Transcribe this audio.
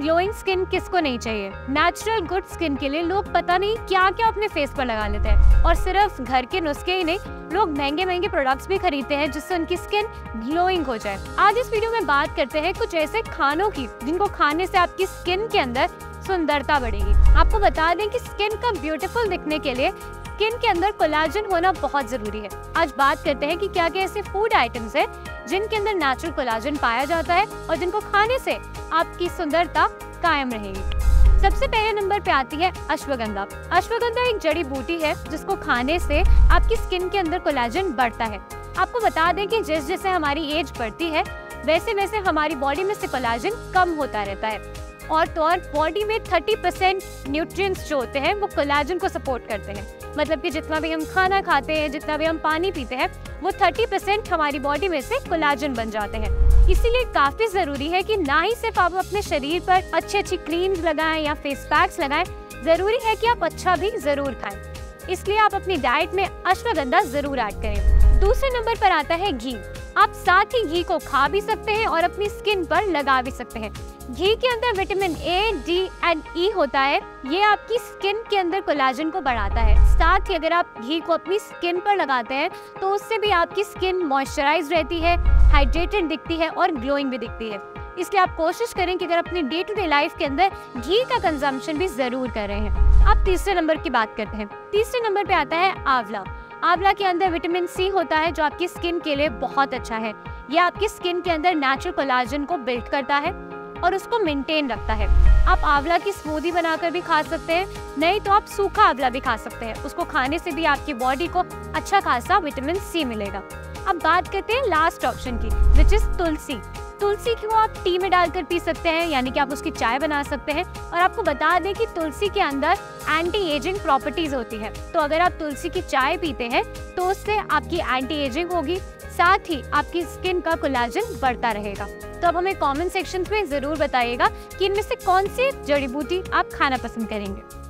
Glowing skin किसको नहीं चाहिए? नेचुरल गुड स्किन के लिए लोग पता नहीं क्या क्या अपने फेस पर लगा लेते हैं। और सिर्फ़ घर के नुस्खे ही नहीं, लोग महँगे महँगे प्रोडक्ट्स भी खरीदते हैं जिससे उनकी स्किन ग्लोइंग हो जाए। आज इस वीडियो में बात करते हैं कुछ ऐसे खानों की, जिनको खाने से आपकी स्किन के अंदर सुंदरता बढ़ेगी। आपको बता दें कि स्किन का ब्यूटीफुल दिखने के लिए स्किन के अंदर कोलाजन होना बहुत ज़रूरी है। आज बात करते हैं कि क्या क्या ऐसे फ़ूड आइटम्स है जिनके अंदर नेचुरल कोलाजन पाया जाता है और जिनको खाने से आपकी सुंदरता कायम रहेगी। सबसे पहले नंबर पे आती है अश्वगंधा। अश्वगंधा एक जड़ी बूटी है जिसको खाने से आपकी स्किन के अंदर कोलाजन बढ़ता है। आपको बता दें कि जिस जैसे हमारी एज बढ़ती है वैसे वैसे हमारी बॉडी में से कोलाजन कम होता रहता है। और तो और बॉडी में 30 परसेंट न्यूट्रिएंट्स जो होते हैं, वो कोलाजन को सपोर्ट करते हैं। मतलब कि जितना भी हम खाना खाते हैं, जितना भी हम पानी पीते हैं, वो 30 परसेंट हमारी बॉडी में से कोलाजन बन जाते हैं। इसीलिए काफ़ी ज़रूरी है कि ना ही सिर्फ़ आप अपने शरीर पर अच्छी अच्छी क्रीम लगाएँ या फेस पैक्स लगाएँ, ज़रूरी है कि आप अच्छा भी ज़रूर खाएँ। इसलिए आप अपनी डाइट में अश्वगंधा ज़रूर ऐड करें। दूसरे नंबर पर आता है घी। आप साथ ही घी को खा भी सकते हैं और अपनी स्किन पर लगा भी सकते हैं। घी के अंदर vitamin A D and E होता है। ये आपकी स्किन के अंदर कोलाजन को बढ़ाता है। साथ ही अगर आप घी को अपनी स्किन पर लगाते हैं तो उससे भी आपकी स्किन मॉइस्चराइज रहती है हाइड्रेटेड दिखती है और ग्लोइंग भी दिखती है। इसलिए आप कोशिश करें कि अगर अपनी डे टू डे लाइफ के अंदर घी का कंजम्पशन भी ज़रूर कर रहे हैं। अब तीसरे नंबर की बात करते हैं। तीसरे नंबर पे आता है आंवला। आंवला के अंदर विटामिन सी होता है जो आपकी स्किन के लिए बहुत अच्छा है। ये आपकी स्किन के अंदर नेचुरल कोलाजन को बिल्ड करता है और उसको मेंटेन रखता है। आप आंवला की स्मूदी बनाकर भी खा सकते हैं, नहीं तो आप सूखा आंवला भी खा सकते हैं। उसको खाने से भी आपकी बॉडी को अच्छा खासा विटामिन सी मिलेगा। अब बात करते हैं लास्ट ऑप्शन की विच इज़ तुलसी। तुलसी को आप टी में डालकर पी सकते हैं, यानी कि आप उसकी चाय बना सकते हैं। और आपको बता दें कि तुलसी के अंदर एंटी एजिंग प्रॉपर्टीज़ होती है। तो अगर आप तुलसी की चाय पीते हैं तो उससे आपकी एंटी एजिंग होगी, साथ ही आपकी स्किन का कोलाजन बढ़ता रहेगा। तो अब हमें कमेंट सेक्शन में ज़रूर बताइएगा कि इनमें से कौन सी जड़ी बूटी आप खाना पसंद करेंगे।